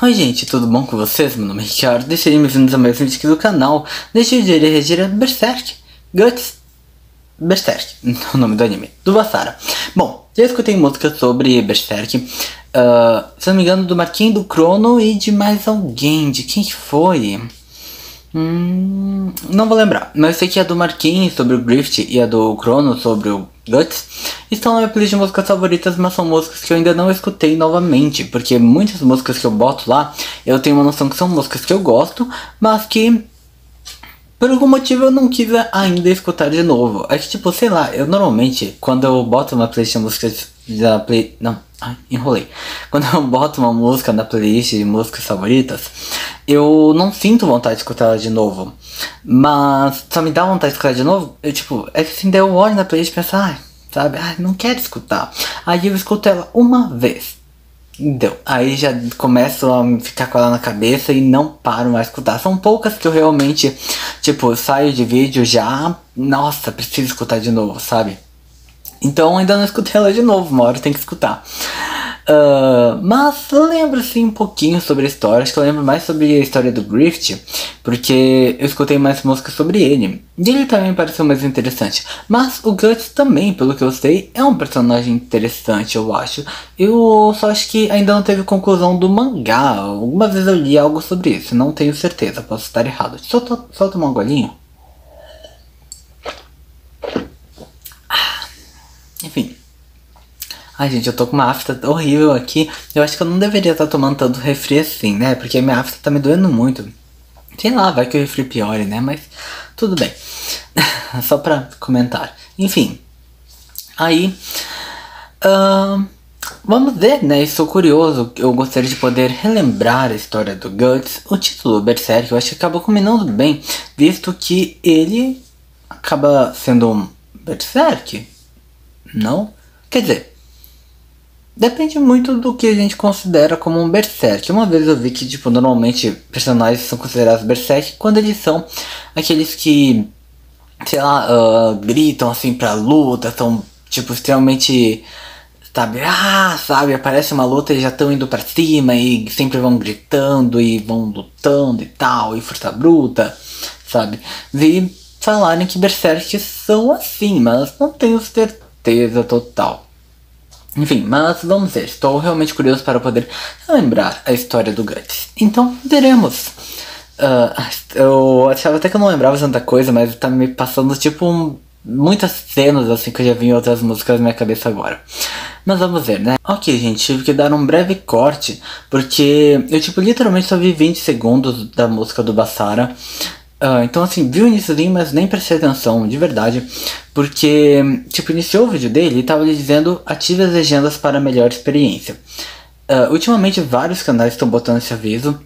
Oi gente, tudo bom com vocês? Meu nome é Ricardo, sejam bem-vindos a mais um vídeo aqui do canal. Neste vídeo irei reagir a Berserk, Guts, Berserk, o nome do anime, do Basara. Bom, já escutei música sobre Berserk, uh, se não me engano do Marquinhos do Crono e de mais alguém, de quem que foi? Hum, não vou lembrar, mas sei que a do Marquinhos sobre o Grift e a do Crono sobre o Guts estão na minha playlist de músicas favoritas, mas são músicas que eu ainda não escutei novamente, porque muitas músicas que eu boto lá, eu tenho uma noção que são músicas que eu gosto, mas que por algum motivo eu não quis ainda escutar de novo. É que tipo, sei lá, eu normalmente, quando eu boto uma playlist de músicas da play... Não, ai, enrolei. Quando eu boto uma música na playlist de músicas favoritas, eu não sinto vontade de escutar ela de novo. Mas só me dá vontade de escutar de novo. Eu tipo, é que assim, daí eu olho na playlist e penso, ai, sabe, ai, não quero escutar. Aí eu escuto ela uma vez. Deu. Aí já começo a ficar com ela na cabeça e não paro mais de escutar. São poucas que eu realmente, tipo, saio de vídeo já. Nossa, preciso escutar de novo, sabe? Então ainda não escutei ela de novo, uma hora tem que escutar. Uh, mas lembro assim um pouquinho sobre a história, acho que eu lembro mais sobre a história do Grift, porque eu escutei mais músicas sobre ele. E ele também pareceu mais interessante. Mas o Guts também, pelo que eu sei, é um personagem interessante, eu acho. Eu só acho que ainda não teve conclusão do mangá. Algumas vezes eu li algo sobre isso, não tenho certeza, posso estar errado. Só, só tomar um golinho. Enfim. Ai, gente, eu tô com uma afta horrível aqui. Eu acho que eu não deveria estar tá tomando tanto refri assim, né? Porque minha afta tá me doendo muito. Sei lá, vai que o refri piore, né? Mas tudo bem. Só pra comentar. Enfim. Aí. Uh, vamos ver, né? Estou curioso. Eu gostaria de poder relembrar a história do Guts. O título Berserk eu acho que acabou combinando bem. Visto que ele acaba sendo um Berserk não? Quer dizer, depende muito do que a gente considera como um berserk. Uma vez eu vi que, tipo, normalmente personagens são considerados berserk quando eles são aqueles que, sei lá, uh, gritam assim pra luta, são, tipo, extremamente sabe, ah, sabe, aparece uma luta e já estão indo para cima e sempre vão gritando e vão lutando e tal, e força bruta, sabe? Vi falarem que berserks são assim, mas não tenho certeza certeza total. Enfim, mas vamos ver, estou realmente curioso para poder lembrar a história do Guts. Então, veremos. Uh, eu achava até que eu não lembrava tanta coisa, mas tá me passando tipo um, muitas cenas assim que eu já vi em outras músicas na minha cabeça agora. Mas vamos ver, né? Ok, gente, tive que dar um breve corte, porque eu tipo literalmente só vi 20 segundos da música do Bassara. Uh, então assim, vi o iníciozinho, mas nem prestei atenção, de verdade. Porque, tipo, iniciou o vídeo dele e tava lhe dizendo ative as legendas para melhor experiência. Uh, ultimamente vários canais estão botando esse aviso.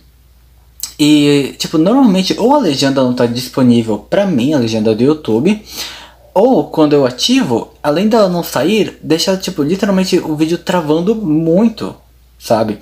E, tipo, normalmente ou a legenda não está disponível para mim, a legenda do YouTube. Ou quando eu ativo, além dela não sair, deixa, tipo, literalmente o vídeo travando muito sabe?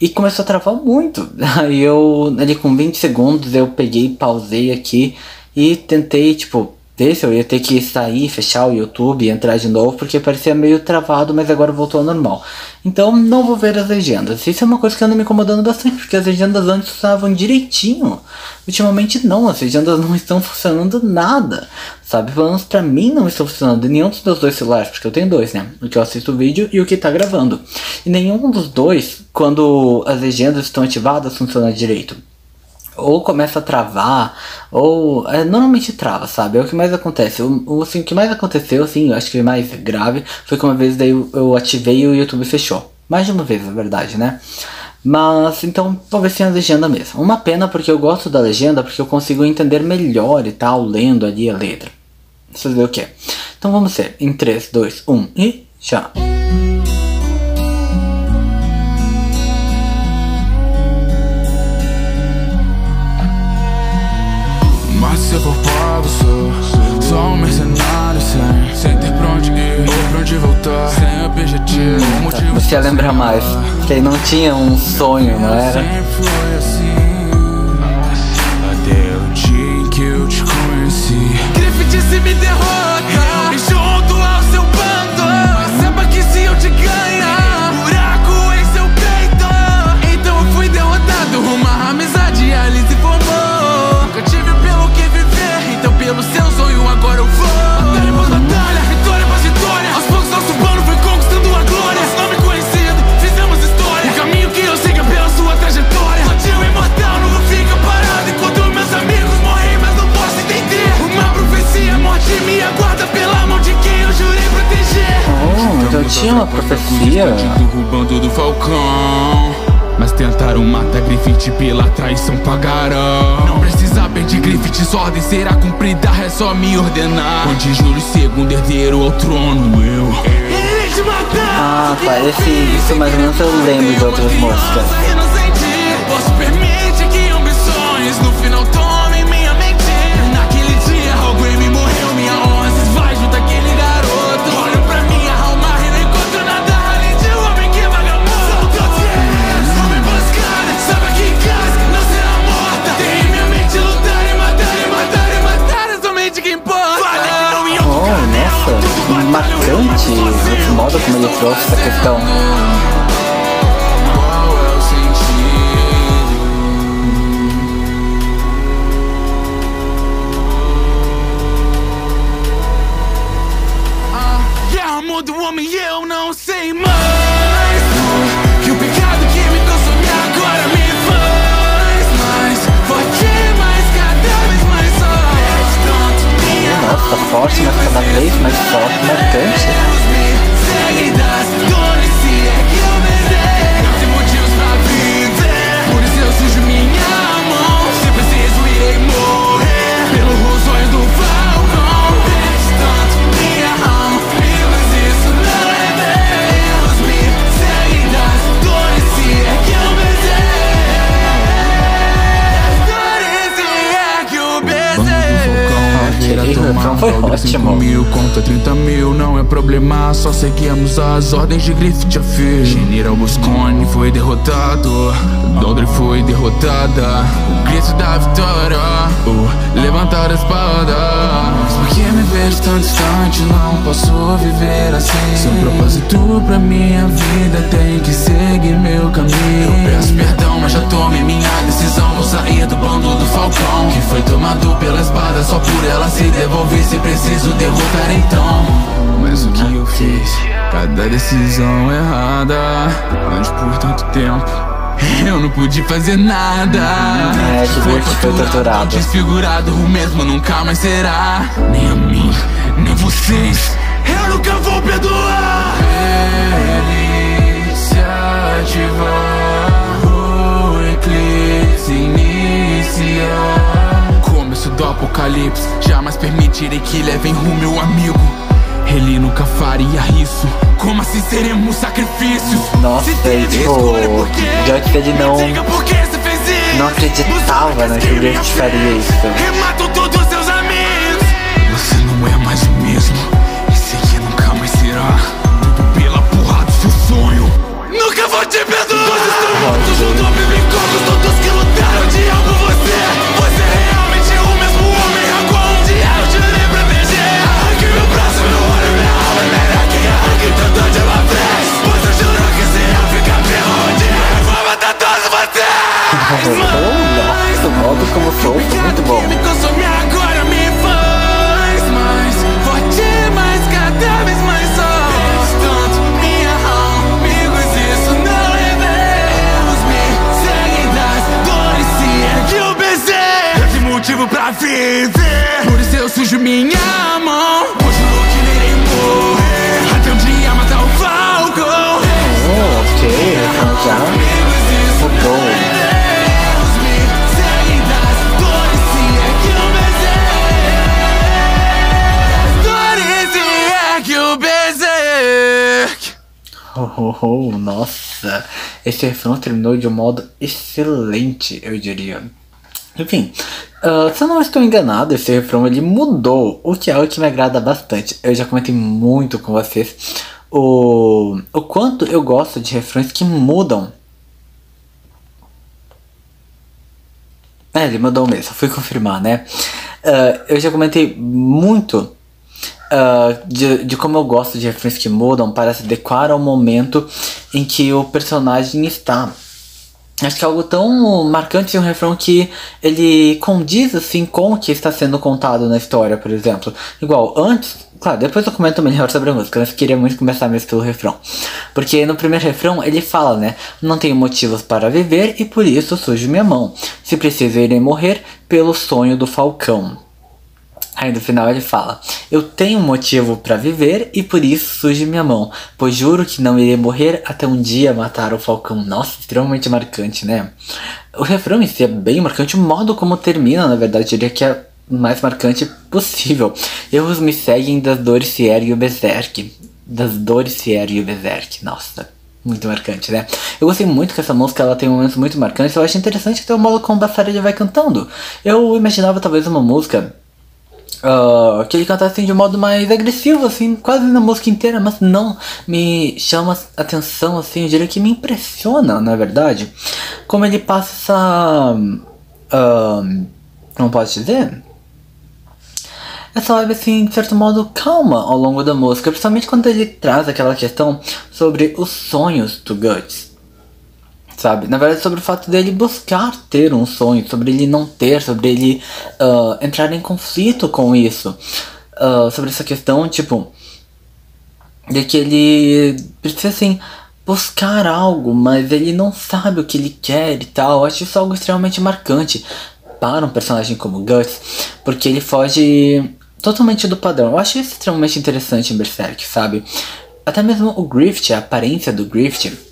E começou a travar muito. Aí eu, ali com 20 segundos, eu peguei, pausei aqui e tentei, tipo, ver se eu ia ter que sair, fechar o YouTube e entrar de novo, porque parecia meio travado, mas agora voltou ao normal. Então não vou ver as legendas. Isso é uma coisa que anda me incomodando bastante, porque as legendas antes estavam direitinho. Ultimamente não, as legendas não estão funcionando nada. Sabe, pelo menos pra mim não estão funcionando nenhum dos meus dois celulares, porque eu tenho dois, né? O que eu assisto o vídeo e o que tá gravando. E nenhum dos dois, quando as legendas estão ativadas, funciona direito ou começa a travar, ou é, normalmente trava, sabe? É o que mais acontece. O, o, assim, o que mais aconteceu, assim, eu acho que mais grave, foi que uma vez daí eu, eu ativei e o YouTube fechou. Mais de uma vez, na verdade, né? Mas então talvez tenha legenda mesmo. Uma pena porque eu gosto da legenda porque eu consigo entender melhor e tal, lendo ali a letra. Vocês ver o que? Então vamos ser em 3, 2, 1 e já. Motivo Você lembra mais Que ele não tinha um sonho, não era? Profecia. Do do Falcão. Mas tentaram matar Griffith pela traição pagarão. Não precisa pedir Griffith, sua ordem será cumprida É só me ordenar. Antes Júlio segundo herdeiro ao trono eu. Ah, parece isso mais ou menos eu lembro de outras músicas. Posso permitir que ambições no final tomem refrão foi ótimo mil contra 30 mil não é problema Só seguimos as ordens de Griffith a fio General Buscone foi derrotado Dondre foi derrotada O grito da vitória O levantar a espada. Mas por que me vejo tão distante? Não posso viver assim Seu propósito pra minha vida Tem que seguir meu caminho Eu peço perdão, mas já tomei minha decisão Vou sair do bando do falcão Que foi tomado pela espada Só por ela se devolver Se preciso derrotar então Mas o que eu fiz? Cada decisão errada Mas por tanto tempo eu não pude fazer nada. É, que Foi torturado, torturado. desfigurado O mesmo nunca mais será. Nem a mim, nem vocês. Eu nunca vou perdoar. Ele se ativar O eclipse iniciar. Começo do apocalipse Jamais permitirei que levem rumo meu amigo ele nunca faria isso Como assim seremos sacrifícios? Nossa, Se teve tipo, escolha, por quê? Não- por que fez isso não acreditava, né, que o Griffith faria isso. Matou todos motivo pra viver, por isso eu sujo minha mão. Juro que irei morrer, até um dia matar o falcão. Oh, ok, já mudou é é Oh, oh, oh, nossa, esse refrão terminou de um modo excelente, eu diria. Enfim, ah, se eu não estou enganado, esse refrão ele mudou, o que é algo que me agrada bastante. Eu já comentei muito com vocês o, o quanto eu gosto de refrões que mudam. É, ele mudou mesmo, fui confirmar, né? Ah, eu já comentei muito ah, de, de como eu gosto de refrões que mudam para se adequar ao momento em que o personagem está. Acho que é algo tão marcante um refrão que ele condiz assim com o que está sendo contado na história, por exemplo. Igual, antes, claro, depois eu comento melhor sobre a música, mas queria muito começar mesmo pelo refrão. Porque no primeiro refrão ele fala, né? Não tenho motivos para viver e por isso sujo minha mão. Se preciso irei morrer pelo sonho do falcão. Aí no final ele fala: Eu tenho um motivo para viver e por isso surge minha mão, pois juro que não irei morrer até um dia matar o falcão. Nossa, extremamente marcante, né? O refrão em si é bem marcante, o modo como termina, na verdade, eu diria que é o mais marcante possível. Erros me seguem das dores se ergue o berserk. Das dores se ergue o berserk. Nossa, muito marcante, né? Eu gostei muito que essa música ela tem momentos muito marcantes. Eu acho interessante até o modo como o Bassari vai cantando. Eu imaginava talvez uma música Uh, que ele cantasse assim, de um modo mais agressivo, assim, quase na música inteira, mas não me chama atenção, assim, eu diria que me impressiona, na verdade, como ele passa essa. Uh, como posso dizer? Essa vibe, assim, de certo modo, calma ao longo da música, principalmente quando ele traz aquela questão sobre os sonhos do Guts sabe? Na verdade, sobre o fato dele buscar ter um sonho, sobre ele não ter, sobre ele uh, entrar em conflito com isso, uh, sobre essa questão, tipo, de que ele precisa, assim, buscar algo, mas ele não sabe o que ele quer e tal. Eu acho isso algo extremamente marcante para um personagem como Guts, porque ele foge totalmente do padrão. Eu acho isso extremamente interessante em Berserk, sabe? Até mesmo o Grift, a aparência do Grift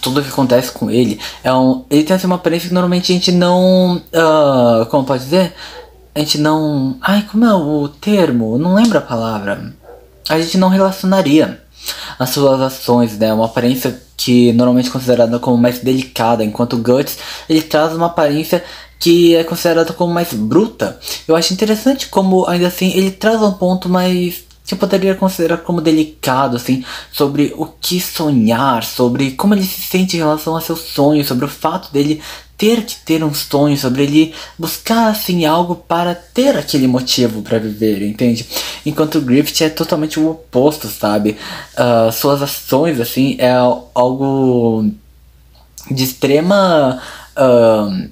tudo que acontece com ele é um. Ele tem assim, uma aparência que normalmente a gente não. Uh, como pode dizer? A gente não. Ai, como é o termo? Não lembro a palavra. A gente não relacionaria as suas ações, né? Uma aparência que normalmente é considerada como mais delicada, enquanto o Guts ele traz uma aparência que é considerada como mais bruta. Eu acho interessante como ainda assim ele traz um ponto mais que poderia considerar como delicado, assim, sobre o que sonhar, sobre como ele se sente em relação a seus sonhos, sobre o fato dele ter que ter um sonho, sobre ele buscar, assim, algo para ter aquele motivo para viver, entende? Enquanto o Griffith é totalmente o oposto, sabe? Uh, suas ações, assim, é algo de extrema. Uh,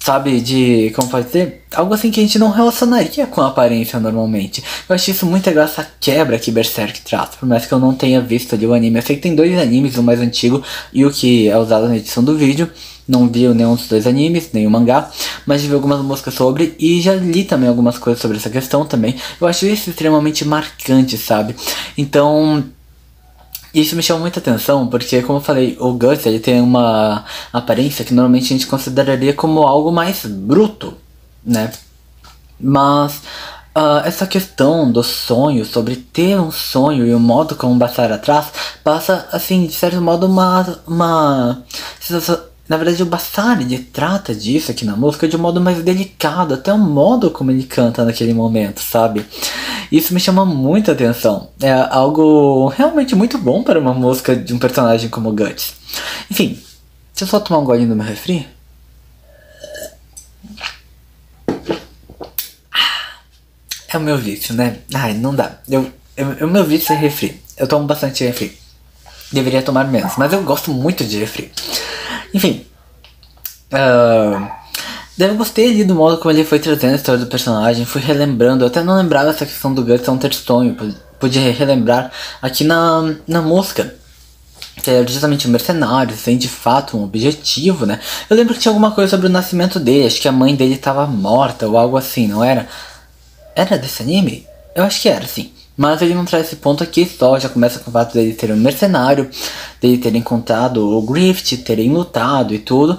sabe, de, como pode dizer, algo assim que a gente não relacionaria com a aparência normalmente. Eu acho isso muito legal essa quebra que Berserk traz, por mais que eu não tenha visto ali o anime. Eu sei que tem dois animes, o mais antigo e o que é usado na edição do vídeo. Não vi nenhum dos dois animes, nem o mangá, mas vi algumas músicas sobre e já li também algumas coisas sobre essa questão também. Eu acho isso extremamente marcante, sabe? Então, isso me chama muita atenção porque, como eu falei, o Guts ele tem uma aparência que normalmente a gente consideraria como algo mais bruto, né? Mas uh, essa questão do sonho, sobre ter um sonho e o modo como passar atrás, passa, assim, de certo modo, uma, uma na verdade, o Bassari ele trata disso aqui na música de um modo mais delicado, até o modo como ele canta naquele momento, sabe? Isso me chama muita atenção. É algo realmente muito bom para uma música de um personagem como Guts. Enfim, deixa eu só tomar um golinho do meu refri. É o meu vício, né? Ai, não dá. Eu, eu, o meu vício é refri. Eu tomo bastante refri. Deveria tomar menos, mas eu gosto muito de refri. Enfim. Uh, eu gostei ali do modo como ele foi trazendo a história do personagem, fui relembrando, eu até não lembrava essa questão do Guts é um ter sonho, podia relembrar aqui na, na música. Que era justamente um mercenário, sem de fato um objetivo, né? Eu lembro que tinha alguma coisa sobre o nascimento dele, acho que a mãe dele estava morta ou algo assim, não era? Era desse anime? Eu acho que era, sim. Mas ele não traz esse ponto aqui só, já começa com o fato dele ser um mercenário, dele ter encontrado o Grift, terem lutado e tudo.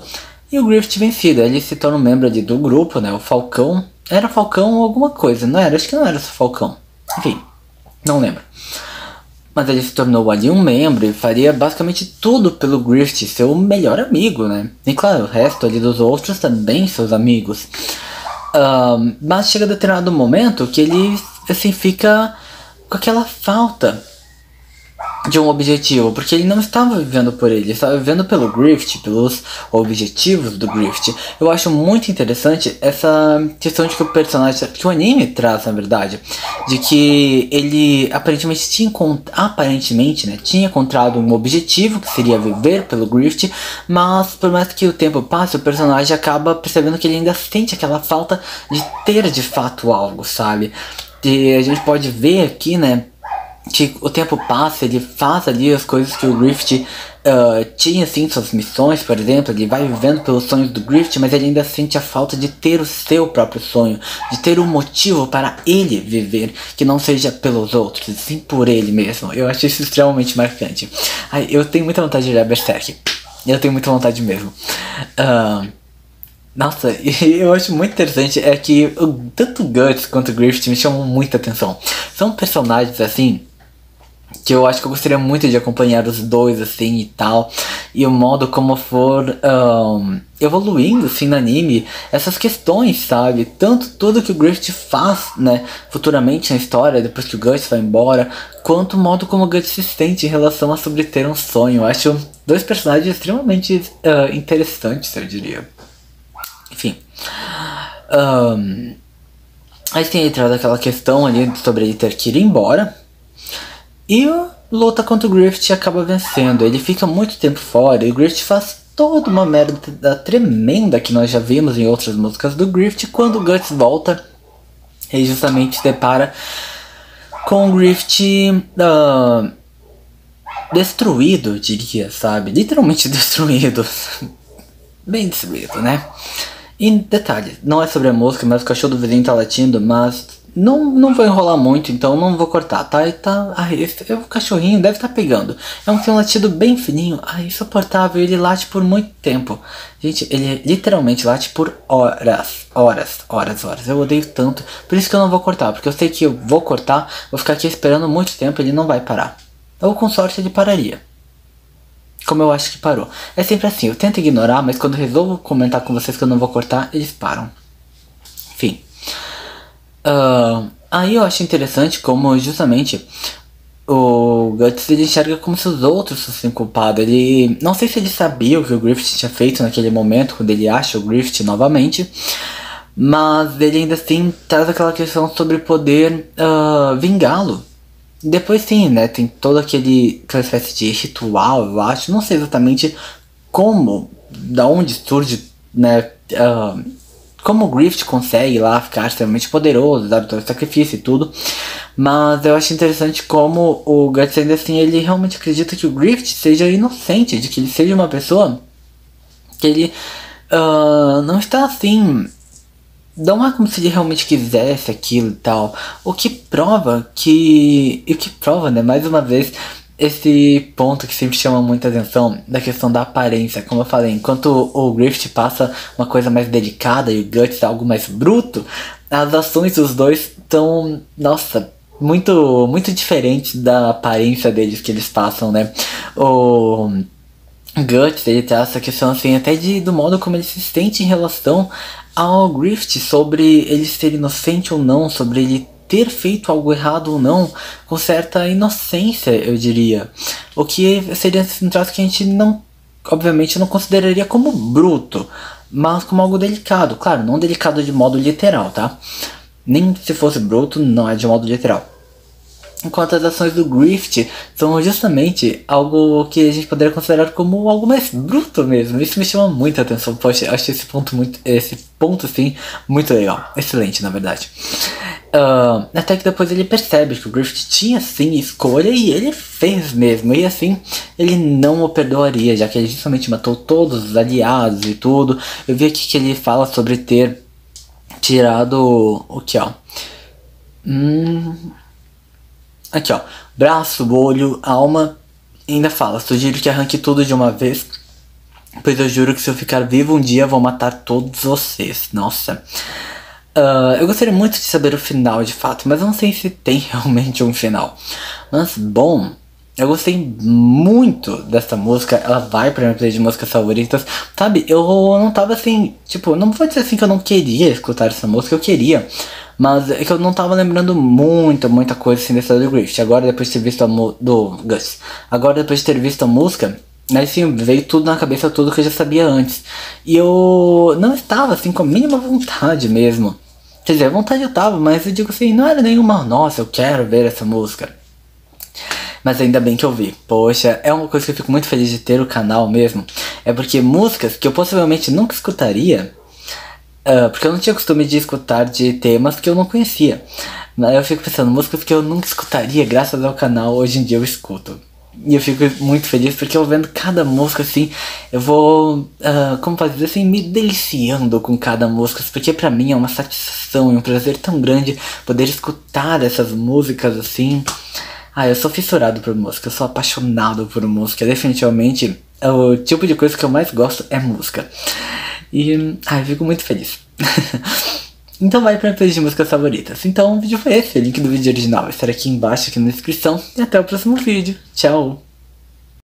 E o Grift vencido, ele se torna um membro ali do grupo, né? O Falcão. Era Falcão ou alguma coisa, não era? Acho que não era só Falcão. Enfim, não lembro. Mas ele se tornou ali um membro e faria basicamente tudo pelo Grift, seu melhor amigo, né? E claro, o resto ali dos outros também seus amigos. Mas chega determinado momento que ele assim fica com aquela falta de um objetivo, porque ele não estava vivendo por ele, ele estava vivendo pelo Grift, pelos objetivos do Grift. Eu acho muito interessante essa questão de que o personagem, que o anime traz, na verdade, de que ele aparentemente tinha aparentemente, né, tinha encontrado um objetivo que seria viver pelo Grift, mas por mais que o tempo passe, o personagem acaba percebendo que ele ainda sente aquela falta de ter de fato algo, sabe? E a gente pode ver aqui, né, que o tempo passa, ele faz ali as coisas que o Griffith uh, tinha sim suas missões, por exemplo, ele vai vivendo pelos sonhos do Griffith, mas ele ainda sente a falta de ter o seu próprio sonho, de ter um motivo para ele viver, que não seja pelos outros, sim por ele mesmo. Eu acho isso extremamente marcante. Ai, eu tenho muita vontade de ler Berserk. Eu tenho muita vontade mesmo. Uh, nossa, eu acho muito interessante é que tanto Guts quanto Griffith me chamam muita atenção. São personagens assim que eu acho que eu gostaria muito de acompanhar os dois assim e tal. E o modo como for um, evoluindo assim no anime essas questões sabe? Tanto tudo que o Griffith faz né futuramente na história depois que o Guts vai embora quanto o modo como o Guts se sente em relação a sobre ter um sonho. Eu acho dois personagens extremamente uh, interessantes eu diria um, aí tem entrado aquela questão ali sobre ele ter que ir embora e luta contra o Griffith acaba vencendo. Ele fica muito tempo fora e o Griffith faz toda uma merda tremenda que nós já vimos em outras músicas do Griffith. Quando o Guts volta, ele justamente se depara com o Griffith uh, destruído, diria, sabe? Literalmente destruído. Bem destruído, né? E detalhe, não é sobre a música, mas o cachorro do vizinho tá latindo, mas não, não vou enrolar muito, então não vou cortar, tá? E tá ai, esse, o cachorrinho deve estar tá pegando. É um, um latido bem fininho, ai, insuportável. Ele late por muito tempo. Gente, ele literalmente late por horas, horas, horas, horas. Eu odeio tanto, por isso que eu não vou cortar, porque eu sei que eu vou cortar, vou ficar aqui esperando muito tempo, ele não vai parar. Ou com sorte ele pararia. Como eu acho que parou. É sempre assim, eu tento ignorar, mas quando resolvo comentar com vocês que eu não vou cortar, eles param. Enfim. Uh, aí eu acho interessante como justamente o Guts ele enxerga como se os outros fossem culpados. Ele. Não sei se ele sabia o que o Griffith tinha feito naquele momento, quando ele acha o Griffith novamente. Mas ele ainda assim traz aquela questão sobre poder uh, vingá-lo. Depois sim, né? Tem todo aquele aquela espécie de ritual, eu acho. Não sei exatamente como, da onde surge, né? Uh, como o Griffith consegue lá ficar extremamente poderoso, dar todo o sacrifício e tudo. Mas eu acho interessante como o Guts assim ele realmente acredita que o Griffith seja inocente, de que ele seja uma pessoa que ele uh, não está assim. Não é como se ele realmente quisesse aquilo e tal. O que prova que. E o que prova, né, mais uma vez, esse ponto que sempre chama muita atenção da questão da aparência. Como eu falei, enquanto o Griffith passa uma coisa mais delicada e o Guts algo mais bruto, as ações dos dois estão, nossa, muito, muito diferentes da aparência deles que eles passam, né? O Guts, ele tem essa questão assim, até de, do modo como ele se sente em relação ao Griffith, sobre ele ser inocente ou não, sobre ele ter feito algo errado ou não, com certa inocência, eu diria. O que seria um traço que a gente não, obviamente, não consideraria como bruto, mas como algo delicado. Claro, não delicado de modo literal, tá? Nem se fosse bruto, não é de modo literal. Enquanto as ações do Griffith são justamente algo que a gente poderia considerar como algo mais bruto mesmo. Isso me chama muita atenção. Poxa, acho esse ponto muito. Esse ponto sim muito legal. Excelente, na verdade. Uh, até que depois ele percebe que o Griffith tinha sim escolha e ele fez mesmo. E assim, ele não o perdoaria, já que ele justamente matou todos os aliados e tudo. Eu vi aqui que ele fala sobre ter tirado o que, ó. Hum, aqui, ó. Braço, olho, alma. Ainda fala: sugiro que arranque tudo de uma vez. Pois eu juro que se eu ficar vivo um dia vou matar todos vocês. Nossa. Uh, eu gostaria muito de saber o final de fato, mas eu não sei se tem realmente um final. Mas bom, eu gostei muito dessa música, ela vai pra minha playlist de músicas favoritas. Sabe, eu não tava assim, tipo, não vou dizer assim que eu não queria escutar essa música, eu queria. Mas é que eu não tava lembrando muita, muita coisa assim dessa do Griffith. Agora depois de ter visto a do Gus. Agora depois de ter visto a música, Aí sim, veio tudo na cabeça, tudo que eu já sabia antes. E eu não estava assim com a mínima vontade mesmo. Quer dizer, vontade eu tava, mas eu digo assim, não era nenhuma, nossa, eu quero ver essa música. Mas ainda bem que eu vi. Poxa, é uma coisa que eu fico muito feliz de ter o canal mesmo. É porque músicas que eu possivelmente nunca escutaria. Uh, porque eu não tinha costume de escutar de temas que eu não conhecia. Mas eu fico pensando, músicas que eu nunca escutaria, graças ao canal, hoje em dia eu escuto. E eu fico muito feliz porque eu vendo cada música assim, eu vou, uh, como pode dizer assim, me deliciando com cada música, porque para mim é uma satisfação e um prazer tão grande poder escutar essas músicas assim. Ah, eu sou fissurado por música, eu sou apaixonado por música, definitivamente o tipo de coisa que eu mais gosto é música. E, eu fico muito feliz. Então vai para a playlist de músicas favoritas. Então o vídeo foi esse, o link do vídeo original estará aqui embaixo, aqui na descrição. E até o próximo vídeo. Tchau!